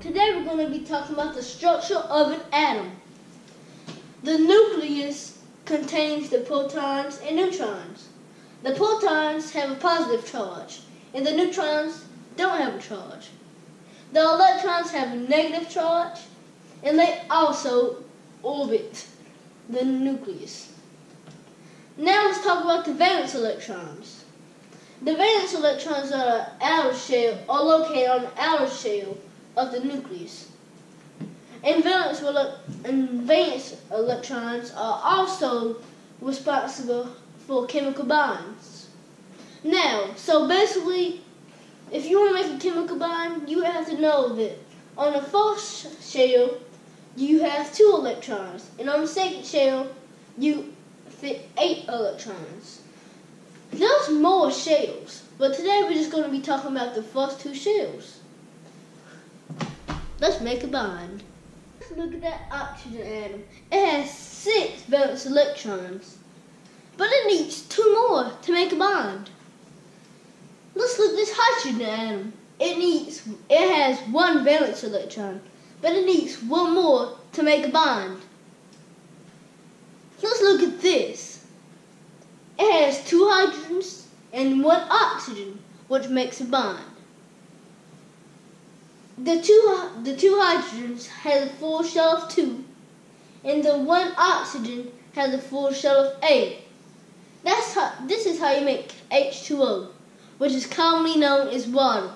Today we're going to be talking about the structure of an atom. The nucleus contains the protons and neutrons. The protons have a positive charge, and the neutrons don't have a charge. The electrons have a negative charge, and they also orbit the nucleus. Now let's talk about the valence electrons. The valence electrons are outer shell are located on the outer shell of the nucleus. And valence, valence electrons are also responsible for chemical bonds. Now, so basically, if you want to make a chemical bond, you have to know that on the first shell, you have two electrons, and on the second shell, you fit eight electrons. There's more shells, but today we're just going to be talking about the first two shells. Let's make a bond. Let's look at that oxygen atom. It has six valence electrons, but it needs two more to make a bond. Let's look at this hydrogen atom. It needs, it has one valence electron, but it needs one more to make a bond. Let's look at this. It has two hydrogens and one oxygen, which makes a bond. The two, the two hydrogens have a full shell of two, and the one oxygen has a full shell of eight. That's how, this is how you make H2O, which is commonly known as water.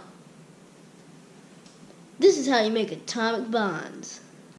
This is how you make atomic bonds.